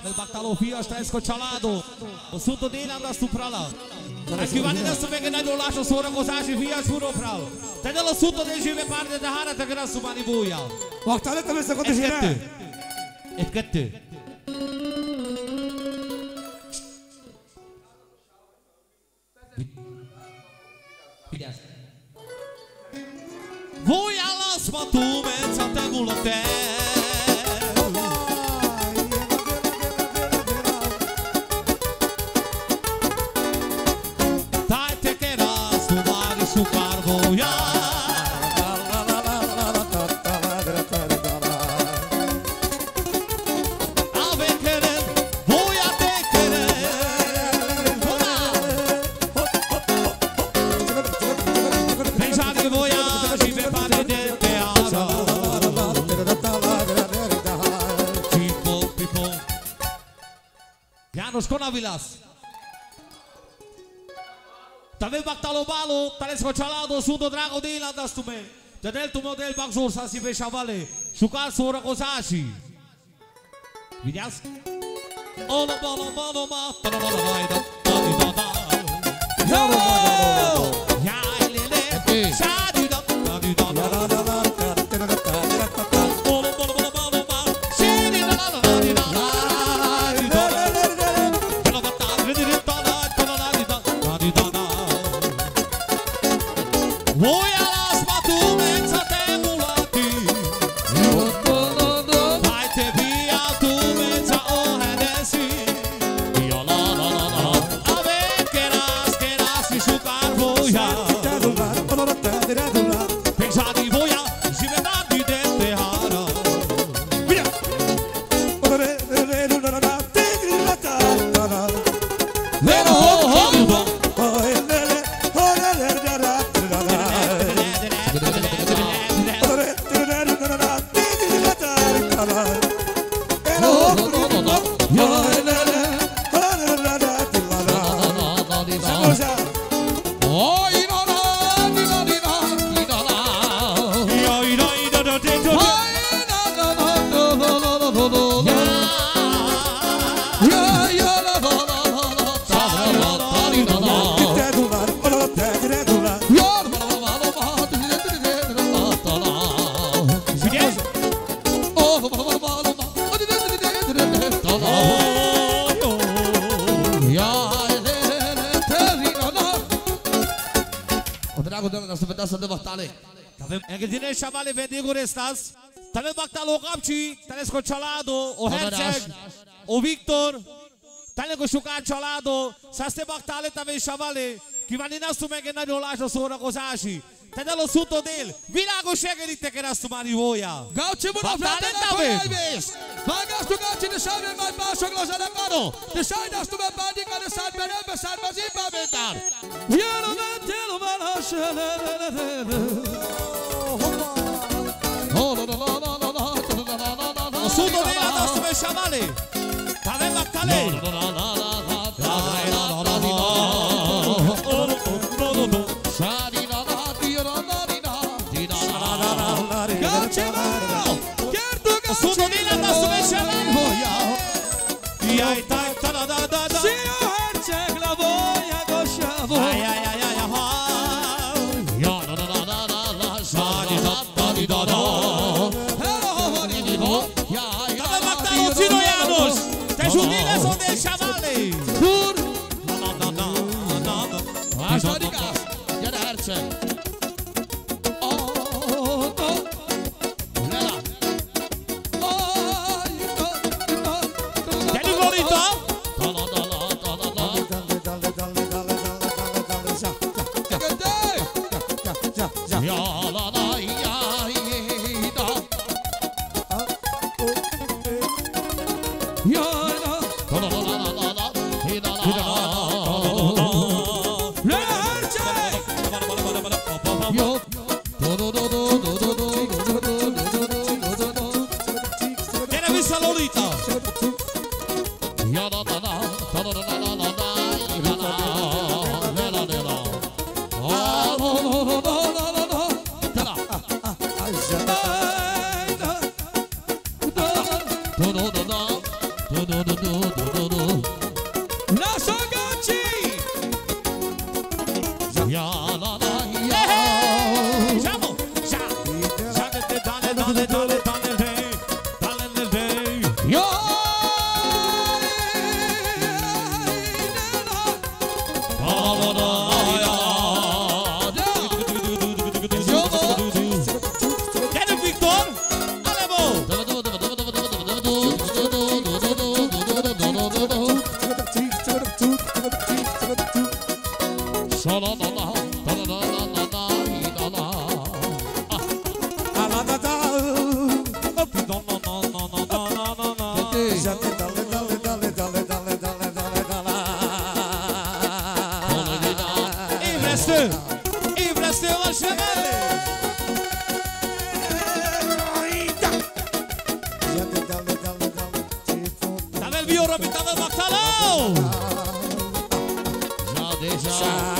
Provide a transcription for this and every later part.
Nel Bactalofio sta scocciolato, o sotto di là su prala. Aqui vai nessa vega na dola so sora cosa ci via suro pral. Te dello sotto del jive parte da hara te gra su mani buia. Vaktalet também está acontecendo, Etketti. né? Etketti. Voi alla spatume zate gulote. Marcos con Ávilas. Tadel Bactalo Balo, Tales Cochalado, Sudo Drago Dila Dastume. Tadel Tumo del Baxur Sasi Bechavale, Shukar Sura Kosashi. Vidas? Ola Bala Bala Ma, Panamala Vaida, Tadi Dada. Yo! Ya, Que tine chavale vedi estas. Tale baktalo kapchi, tale scocciolato, o Herzeg, o Victor. Tale ko shuka cholado, saste baktale tave chavale. Ki vanina sume che na dolasho sora kosashi. Tade lo suto del. Vira ko shegeri te che rastu mani voia. Gauchi muna Batalha frente da também. Coimbes. Vagas do Gauchi de chave mais baixo que nós caro. De sai das tuas bandi que sai sai mas e para ventar. Viero na telo Sudo de la noche, chavales. Dale más, dale. Sudo de la. percent. do do do do do do do do do do. La soga. i Brasil vai chegar. Tá del bio, repita del Marcelo. Já deixa.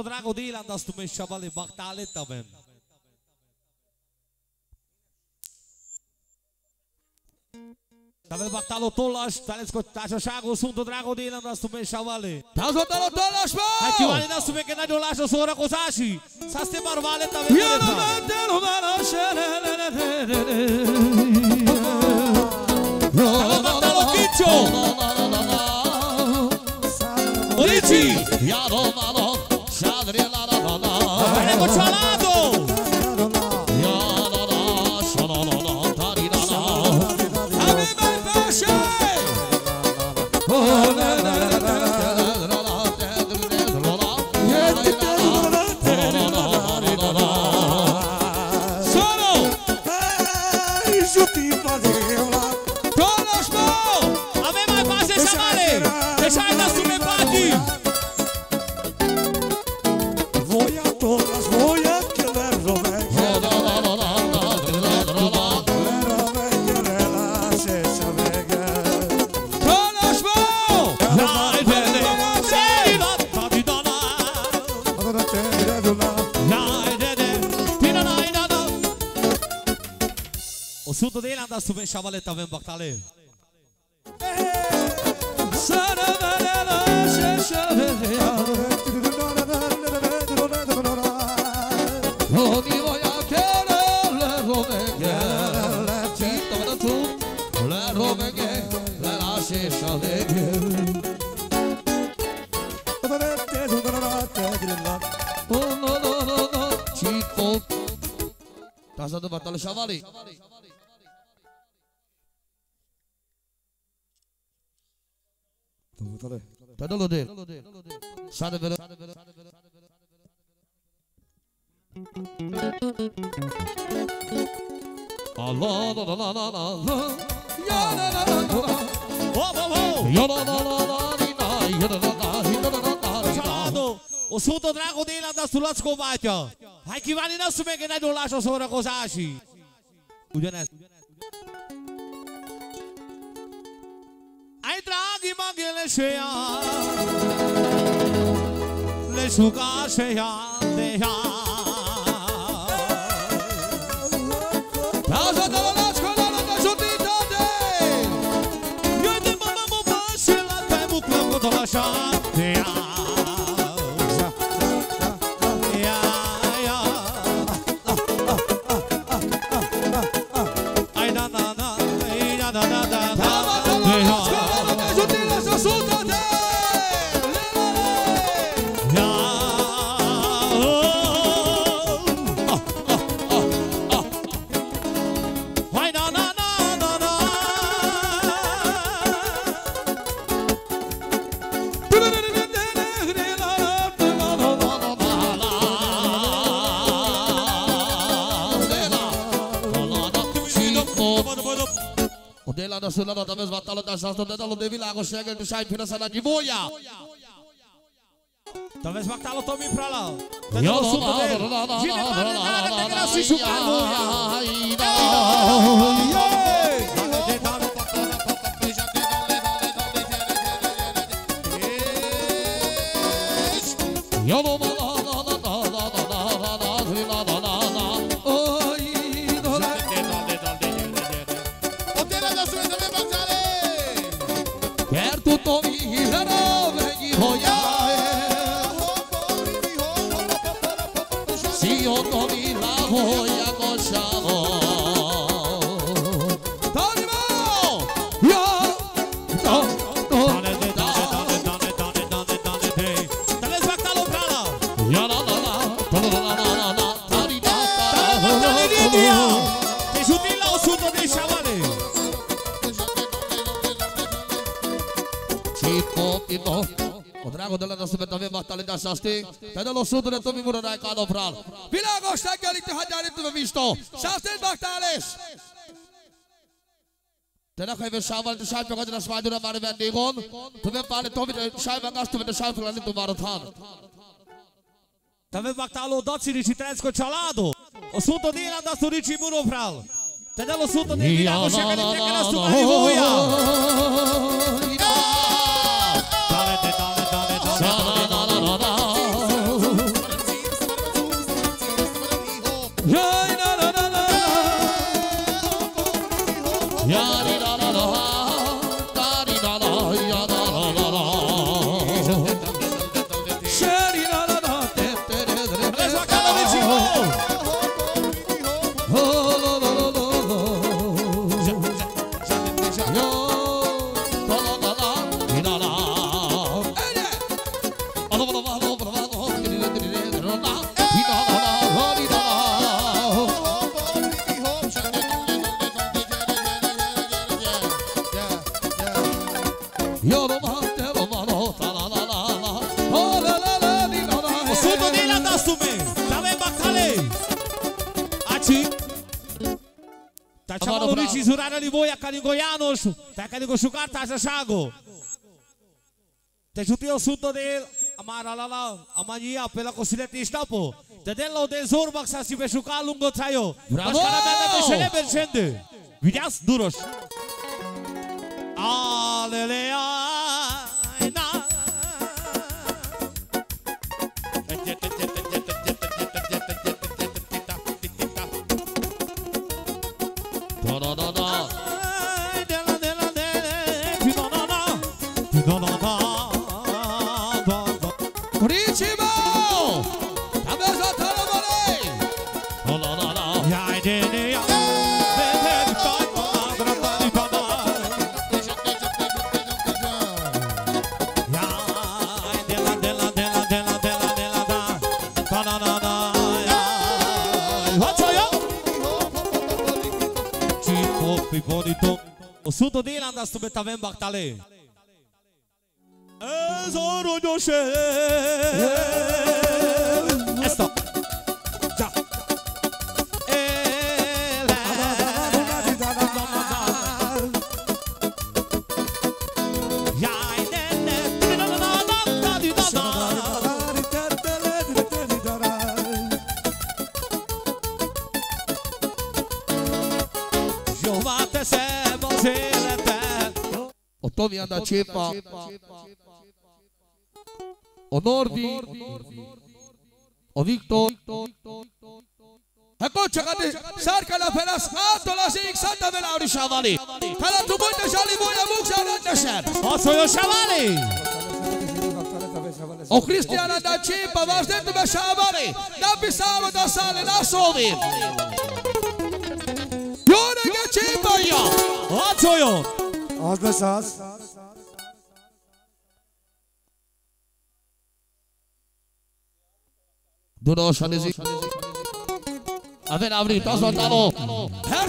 Cu dragul de Ilan, dați tu mești șabale, bacta também bactalo tolas, tales co tacho chago, sum do drago de Ilan, dați tu chavali șabale. Tava bactalo tolas, bă! Hai vale ani dați que na jolașo sora cu sași. Să se marvale tava. Mano, Arregou-te falado! subem chavaleta, vem batalha. Tá chavali. chavali. Tadolu dele. Sada velo. Allah la la la la la la ya la la la la la oh oh oh ya la la la la la ya la la la la la la Családom, a szót a drágod életed, Szulackó bátya! Hát kívánni ne szüvegén egy dollásos szórakozási! Ugyanez. Ugyanez. mamie leșea Leșugașea de ea Ajută-mă la școală de jutitate o de. Mamă mă fac și la te muclă cu Talvez batalha da Jasta Dedalo de Vilago chega do chá e vira sala de boia. Talvez batalha tome pra lá. Dedalo o suco dele. De levar nada, tem que não se chupar. Vraag de lana sebet ave mahtale da sasti. Tada lo sudre to mi murana kalo vral. Bila gosta ke ali tehad ali tu visto. Sasti mahtales. Tada khayve shaval de shal pekaj na swadura mare ben digon. Tume pale to mi shal vangas tume de shal fulani tu marathan. Tave mahtalo dociri și trensko çalado. 100 dinara da surici muro vral. Tada lo 100 dinara gosta ke ali tehad na swadura mare ben digon. তাকে দেখো সুকার তাসে সাগো তে জুতিও সুতো দে আমার আলালা আমাজি আপেলা কোসিলে তিস্তাপো তে দেন লো দে জোর বাক্সা সিবে সুকা লুঙ্গো ছায়ো ব্রাভো সেলে বেরছেন দে ভিডিয়াস দুরস Aleluia 100 de ilanda s tome tavem baktale. Ezoru njoše. Esto. ਦੁਨੀਆ ਦਾ ਛੇਪਾ ਉਹਨੋਰ ਦੀ ਅਵਿਕਟੋਰ هكو شغادي سار كلا فلاس آت ولا شيء سات من عوري شوالي كلا تقول نشالي بولا موك شارد نشار أسوي شوالي او كريستيانا دا چی بوازده تو به شعبانه دا بیسار و دا ساله دا سوویر یو نگه چی بایا آتویو आवाज में सांस දුනෝ ශනිසි අවෙන් අවරි තසොතාලෝ හැර්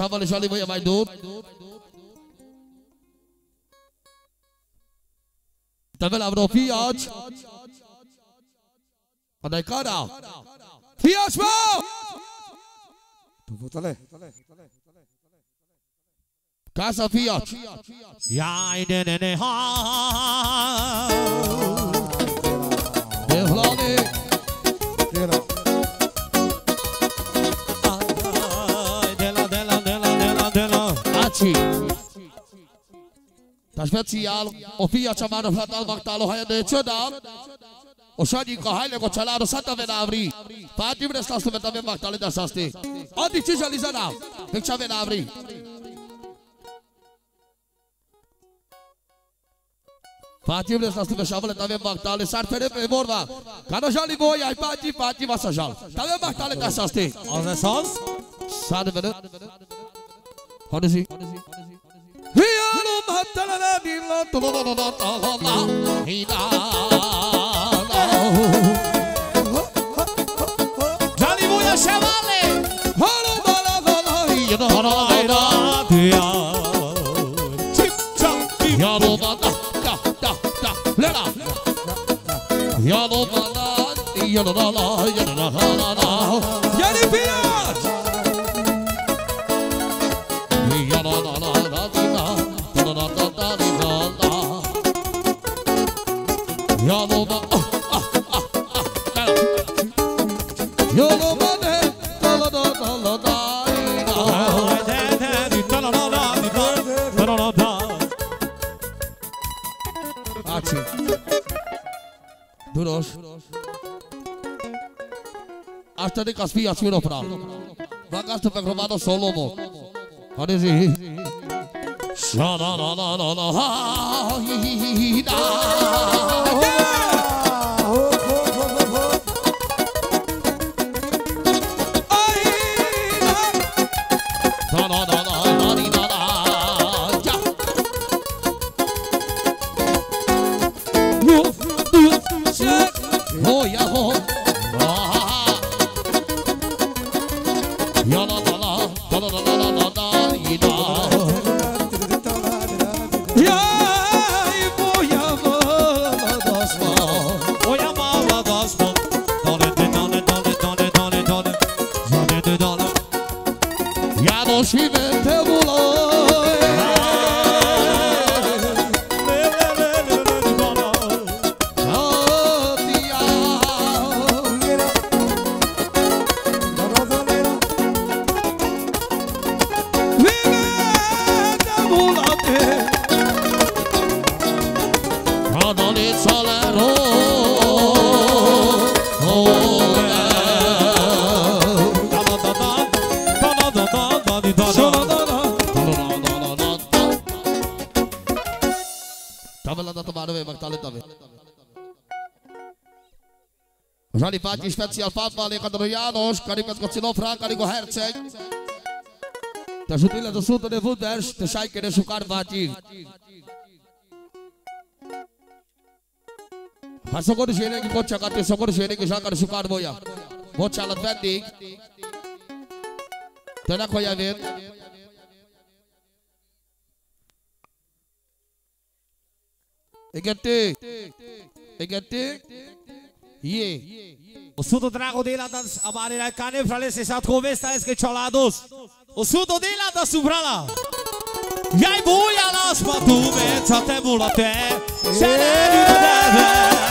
Sama ni Sali Boy, am I dope? Tabel Abro Fiat. Pandai kau dah. Fiat mau. Tunggu tale. Kas a Fiat. Já jde nenehám. Je hlady. Jenom. Tashbetial, Ofia Chamano Flatal Magtalo Hayade Chodam, Oshadi Kahale Gochalado Santa Venavri, Fatim Restas Vetame Magtale da Sasti, Odi Chizalizana, Picture Venavri. Patim lesz azt a valet, avem magtál, és sárfere, morva. Kanazsali bolyáj, pácsi, pácsi, vasszazsal. Tavem magtál, és azt Az lesz az? Szárvelő. Hadezi. Hiánom, hát talán elillant, Yalın ala, yalın ala, yalın ala. Yeni piyat. studying Kashmir Ashwin opera. Ragas to Pagramano Solomo. What is he? Sha la la la la la ha. Zsali Pátyi speciál Fátválékat, a János, Karikacka Cilofrán, Kariko Herceg, תשותי לתסות הנבוד ואש תשי כדי סוכר ועתיב. הסוכר שאלה כבוד שקעת וסוכר שאלה כשקר סוכר בויה. בוד שאלת ונדיק. תודה חויבים. הגעתי. הגעתי. Ne kolyavén. Igen, te. Igen, te. Ie. O sudo drago dela das amarela cane frale se sat covesta es que cholados. O sudo dela da subrala. Jaj bújja las patume, ca te mulate, se ne deve.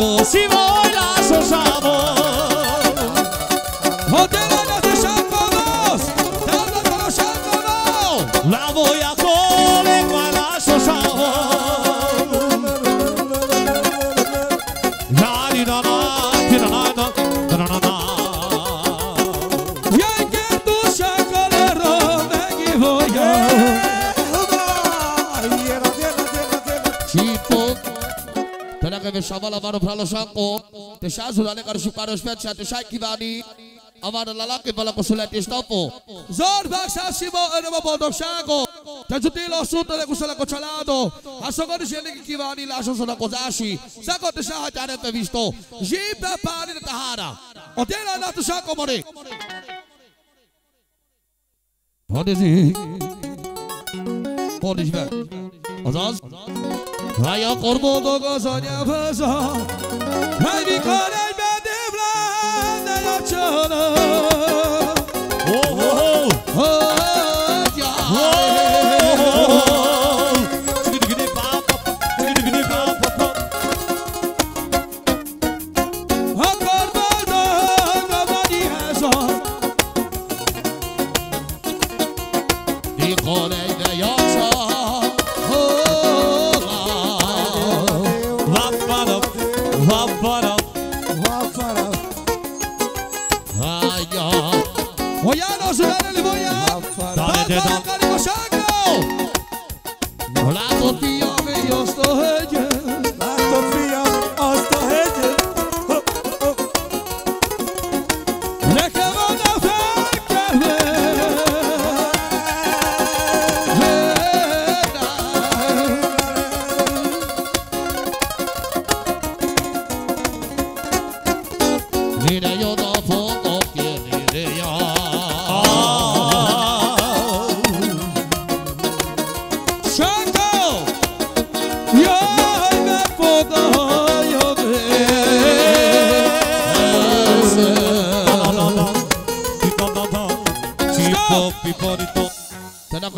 Sciacco, আমার ভালো সঙ্গ তে শাহুল আলেকার সুপারশ পেট সাথে সাক্ষী বাণী আমার লালাকে বলা কুশলা টিস্টপ জোর ভাগ শাসিব এরব বদশাগো Tajuti lo suta le kusala kochalado. Asogo di sheli ki kiwani la aso sona kozashi. Sako te shaha tane te visto. Jipa pani na tahara. Otela na tu shako mori. Pode zi. Pode zi. Azaz? Vajon kormogok az anyához a Majd mikor egyben déblád egy a csaló Oh, oh, oh! oh.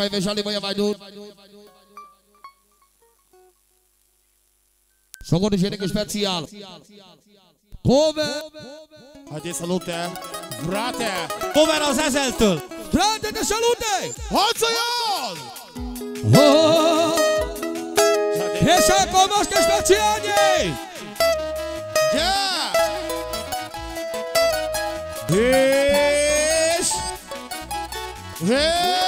vai ver, já levou, vai do. Chegou de jeito especial. Kove! Hagyész a lute! Cover az ezeltől! brate, de se lute! Hadszoljon! És akkor most a speciálnyi! Yeah! És... És...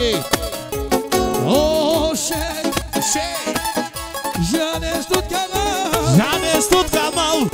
shake. Oh, ше, shake. Já neste tudo camal. Já.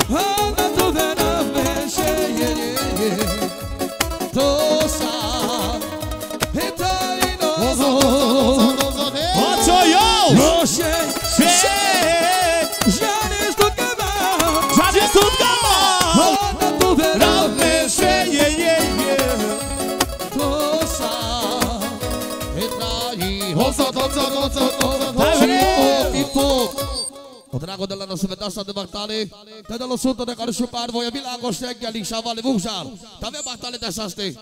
modelan sebentar di baktali, tidak lo suntuk dekat supar, boya bilang kau segi alisha wali bukshar, tapi baktali tersasti,